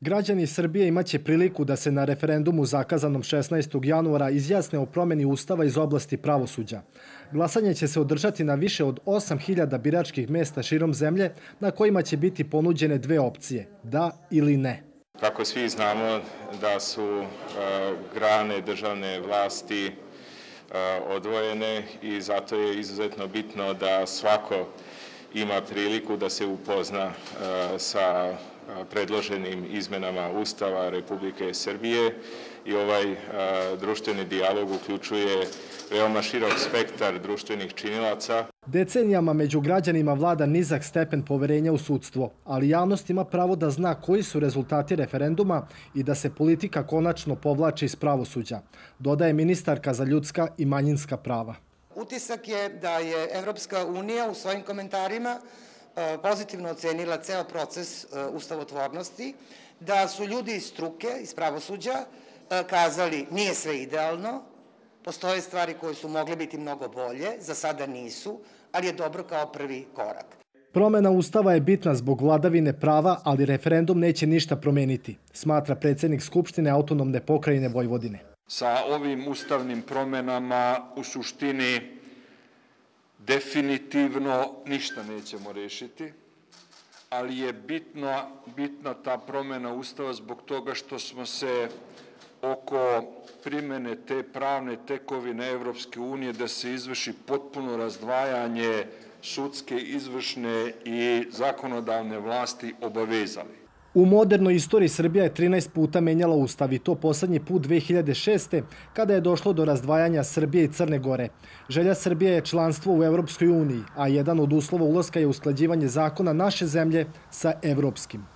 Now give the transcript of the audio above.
Građani Srbije imaće priliku da se na referendumu zakazanom 16. januara izjasne o promeni Ustava iz oblasti pravosuđa. Glasanje će se održati na više od 8000 biračkih mesta širom zemlje na kojima će biti ponuđene dve opcije, da ili ne. Kako svi znamo da su e, grane državne vlasti e, odvojene i zato je izuzetno bitno da svako ima priliku da se upozna e, sa predloženim izmenama Ustava Republike Srbije i ovaj društveni dijalog uključuje veoma širok spektar društvenih činilaca. Decenijama među građanima vlada nizak stepen poverenja u sudstvo, ali javnost ima pravo da zna koji su rezultati referenduma i da se politika konačno povlači iz pravosuđa, dodaje ministarka za ljudska i manjinska prava. Utisak je da je Evropska unija u svojim komentarima E, pozitivno ocenila ceo proces e, ustavotvornosti, da su ljudi iz struke, iz pravosuđa, e, kazali nije sve idealno, postoje stvari koje su mogle biti mnogo bolje, za sada nisu, ali je dobro kao prvi korak. Promena Ustava je bitna zbog vladavine prava, ali referendum neće ništa promeniti, smatra predsednik Skupštine autonomne pokrajine Vojvodine. Sa ovim ustavnim promenama u suštini definitivno ništa nećemo rešiti, ali je bitno, bitna ta promena Ustava zbog toga što smo se oko primene te pravne tekovine Evropske unije da se izvrši potpuno razdvajanje sudske, izvršne i zakonodavne vlasti obavezali. U modernoj istoriji Srbija je 13 puta menjala ustav i to poslednji put 2006. kada je došlo do razdvajanja Srbije i Crne Gore. Želja Srbije je članstvo u Evropskoj uniji, a jedan od uslova ulaska je usklađivanje zakona naše zemlje sa evropskim.